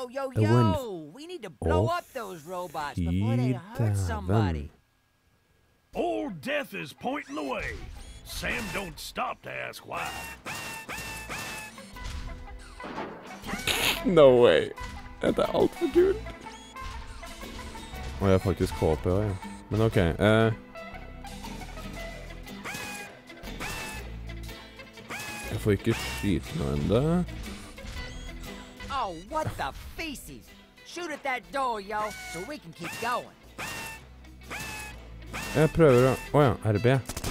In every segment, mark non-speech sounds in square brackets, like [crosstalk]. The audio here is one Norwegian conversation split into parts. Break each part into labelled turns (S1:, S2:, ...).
S1: Yo, yo,
S2: Det var en-
S1: yo! We need to blow
S2: Å,
S1: up those robots before they
S2: fy
S1: hurt somebody.
S3: Old Death is pointing the way. Sam don't stop to ask why.
S2: No way. Dette er altfor kult. Og jeg har faktisk HP òg, ja. Men OK. eh. jeg får ikke skyte noe ennå.
S1: Oh, what the feces! Shoot at that door, yo, so we can keep going.
S2: Jeg prøver å Å ja, RB.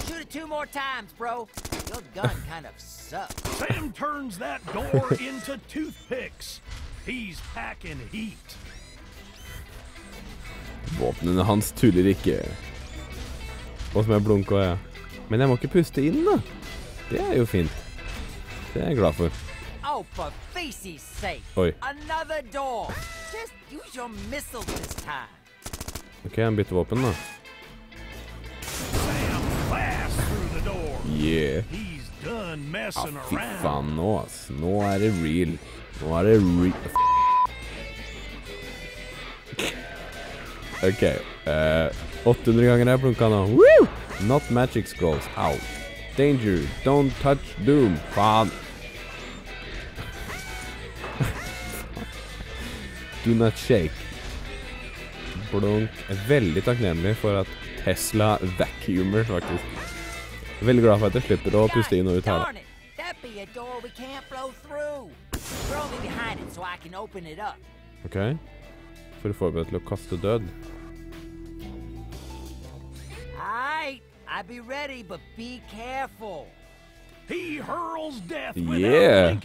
S1: Shoot it two more times, bro. Your gun [laughs] kind of sucks.
S3: Sam turns that door [laughs] into toothpicks. He's packing heat.
S2: Våpnene hans tuller ikke. Og som jeg blunka, ja. Men jeg må ikke puste inn, da. Det er jo fint. Det er jeg glad for.
S1: Oh, for feces' sake!
S2: Oi.
S1: Another door! Just use your missiles this time.
S2: OK, jeg bytter våpen, da.
S3: Sam blasts through the door.
S2: Yeah.
S3: He's done
S2: Ja,
S3: messing
S2: Ah, fy
S3: around.
S2: faen nå, ass. Nå er det real. Nå er det real. [laughs] OK. eh, 800 ganger har jeg blunka nå. Woo! Not magic scrolls. Au. Danger. Don't touch doom. Faen. Do not shake. Blunk. Er veldig takknemlig for at Tesla vacuumer, faktisk. Veldig glad for at jeg slipper å puste inn og ut her. da. Ok. For å forberede til å kaste død.
S1: Ready, but be careful.
S3: He hurls death without
S2: Yeah.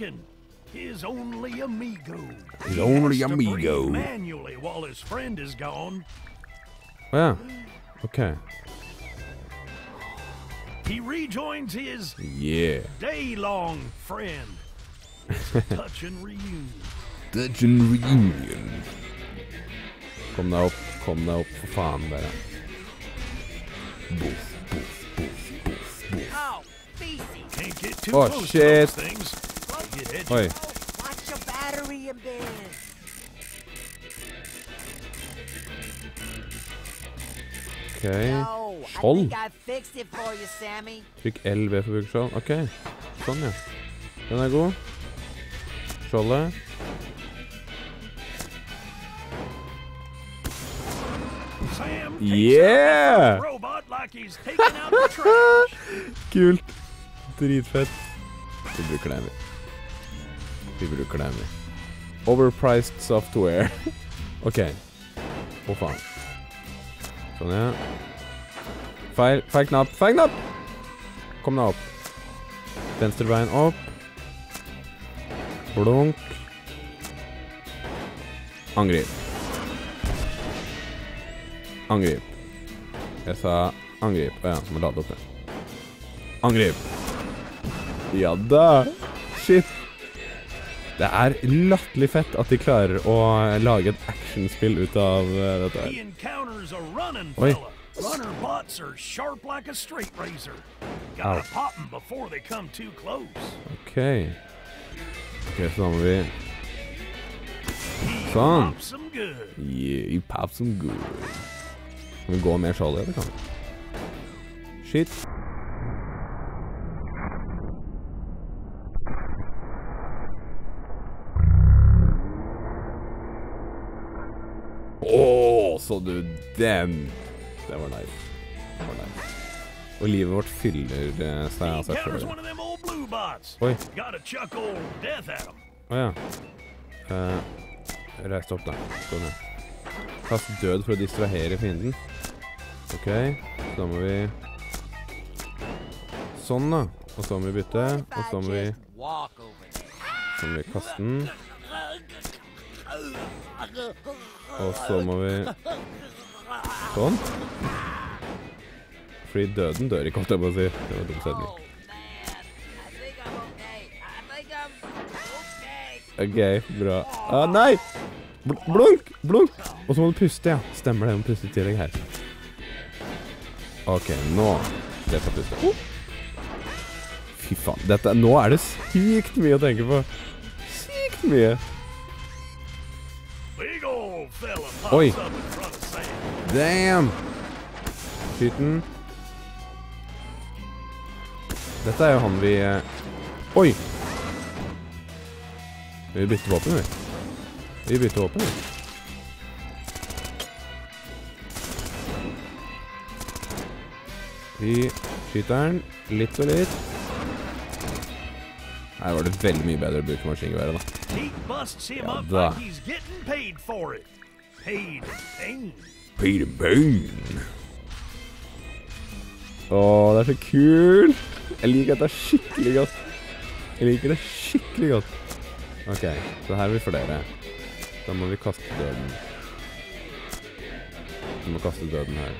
S3: Blinking. His only amigo.
S2: His
S3: He
S2: only
S3: has to
S2: amigo.
S3: manually while his friend is gone.
S2: Å ja. Ok.
S3: He rejoins his
S2: Yeah.
S3: day-long friend. [laughs] Touch and touching reunion.
S2: Dungeon reunion. Kom deg opp. Kom deg opp, for faen, dere. Boff.
S1: Oh,
S2: Oh, shit. Oi.
S1: Watch your battery in there.
S2: Ok. Skjold. Trykk LB for å bruke skjold. Ok. Sånn, ja. Den er god. Skjoldet. Yeah! [laughs] Kult. Dritfett. Vi bruker den, vi. Vi bruker den, vi. Overpriced software. [laughs] OK. Å, faen. Sånn, ja. Feil, feil knapp. Feil knapp! Kom deg opp. Venstre bein opp. Blunk. Angrip. Angrip. Jeg sa angrip. Å ja, så må jeg lade opp, ja. Angrip. Ja da. Shit. Det er latterlig fett at de klarer å lage et actionspill ut av eh, dette her. Oi.
S3: Runner bots are sharp like a straight razor. Gotta
S2: Ow.
S3: pop them before they come too close.
S2: OK. Ok, så da må vi Sånn. Yeah, you pop some good. Kan vi gå mer skjoldet, eller kan vi? Shit. Å, så du den? Det var nice. Det var nice. Og livet vårt fyller eh, seg av seg sjøl. Oi.
S3: Å.
S2: Å ja. Uh, Reis deg opp, da. Stå ned. Kast død for å distrahere fienden. OK, så da må vi Sånn, da. Og så må vi bytte. Og så må vi, så må vi kaste den. Og så må vi Sånn. Fordi døden dør ikke, holdt jeg på å si. Det var en dum
S1: Oh.
S2: OK, bra. Ah, nei! Bl blunk! Blunk! Og så må du puste, ja. Stemmer det. Du må puste i tillegg her. OK, nå Det skal puste. Fy faen. Dette, nå er det sykt mye å tenke på. Sykt mye. Oi. Damn! Skyt den. Dette er jo han vi eh, Oi! Vi bytter våpen, vi. Vi bytter våpen, vi. Vi skyter den litt og litt. Her var det veldig mye bedre å bruke maskingeværet, da. Ja, da.
S3: Paid pain.
S2: Peter Bane. Å, det er så kult! Jeg liker dette skikkelig godt. Jeg liker det skikkelig godt. Ok, så her er vi flere. Da må vi kaste døden. Vi må kaste døden her.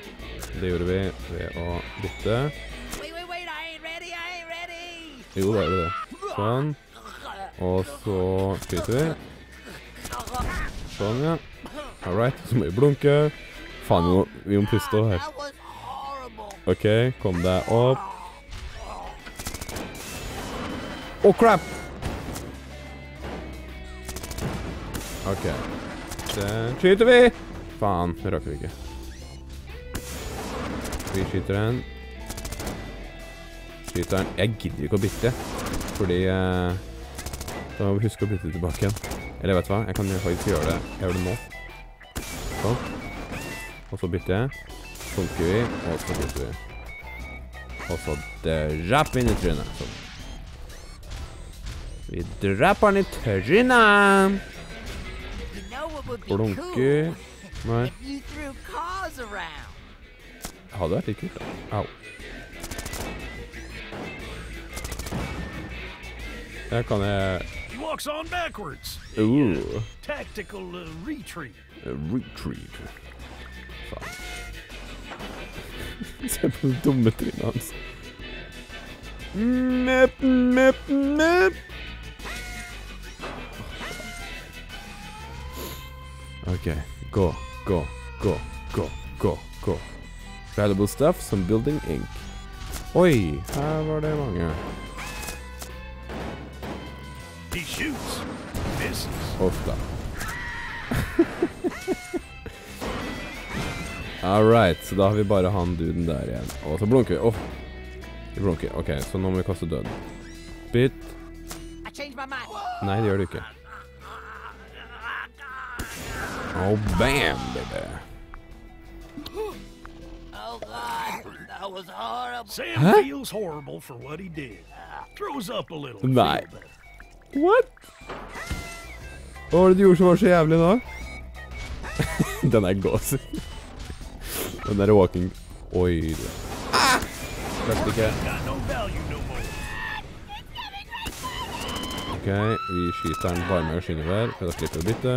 S2: Det gjorde vi ved å bytte.
S1: Wait, wait, wait, I ain't ready, I ain't ready!
S2: Jo, da gjør vi det. Sånn. Og så skyter vi. Sånn, ja. All right, så må vi blunke. Faen, vi må, vi må puste her. Ok, kom deg opp. Å, crap! Ok. Den skyter vi! Faen, det rakk vi ikke. Vi skyter den. Skyter den. Jeg gidder ikke å bytte, fordi eh, Da må vi huske å bytte tilbake igjen. Eller vet du hva, jeg kan faktisk gjøre det. Jeg gjør det nå. Sånn. Og så bytter jeg. Funker vi, og så bytter vi. Og så draper vi den i trynet. Sånn. Vi draper den i trynet! Blunker. Nei, det hadde vært litt kult. da. Au. Der kan jeg
S3: He walks on backwards.
S2: Ooh.
S3: Tactical uh, retreat.
S2: Retreat. Faen. Se på det dumme trynet hans. Mep, mep, mep. OK. Gå, gå, gå, gå, gå, gå. Valuable stuff som building ink. Oi, her var det mange.
S3: He shoots. Misses.
S2: Uff da. All right, så da har vi bare han duden der igjen. Og så blunker vi. Oh. Vi blunker. OK, så nå må vi kaste døden. Bytt.
S1: I changed my mind.
S2: Nei, det gjør du ikke. Oh, bam, baby.
S1: Oh God, that was horrible.
S3: Sam
S2: Huh?
S3: feels horrible for what he did. Throws up a little.
S2: Nei. What? Hva var det du gjorde som var så jævlig nå? [laughs] Den er gås. Den der walking Oi. Ah! Klarte ikke. Ok, vi skyter den bare med maskingevær, for da slipper vi å bytte.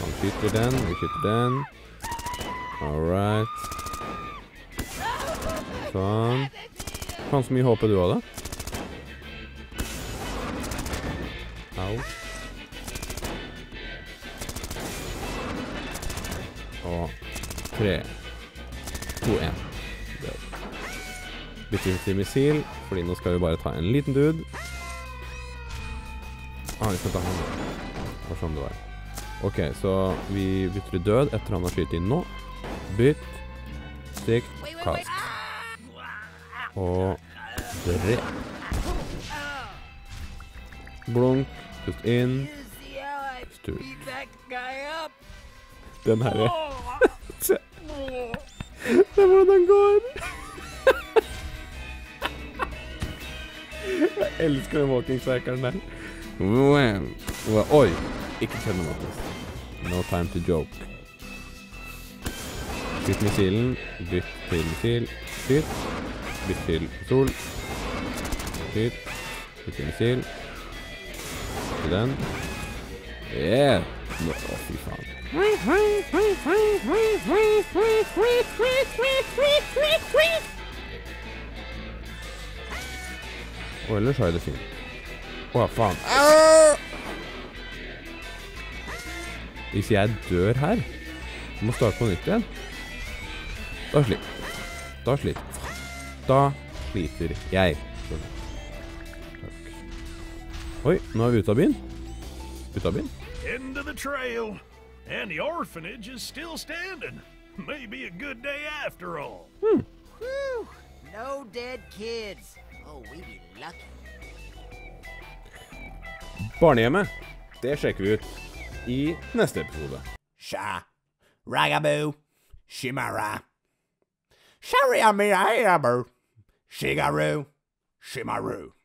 S2: Han skyter den, vi skyter den. Alright. Sånn. Faen, så mye HP du hadde. Au. Og tre, to. Død. Bytter til missil, fordi nå skal vi bare ta en liten dude. Ah, vi skal ta han. Var sånn det var. Ok, så vi bytter til død etter han har skutt inn nå. Bytt. Stikk. Kast. Og drep. Blunk. Pust inn.
S1: You see how I
S2: Pust ut.
S1: beat that guy up?
S2: Den herre.
S1: Oh.
S2: Se. Se hvordan den går. Jeg elsker den walking cyclen der. Wow. Wow. Oi. Ikke kjenn den, Mattis. No time to joke. Bytt missilen. Bytt til missil. Skyt. Bytt til pistol. Skyt. Bytt til missil. Til den. Yeah. Nå, Å, fy faen. Og ellers har jeg det fint. Å, faen. Hvis jeg dør her, må starte på nytt igjen, da sliter Da sliter Da sliter jeg. Oi, nå er vi ute av byen. Ute av byen?
S3: End of the trail. And the orphanage is still standing. Maybe a good day after all.
S1: Whew! No dead kids. Oh, we be lucky.
S2: Barnehjemmet, det sjekker vi ut i neste episode.
S4: Sha, ragaboo, shimara. Shariamirayabu, shigaru, shimaru.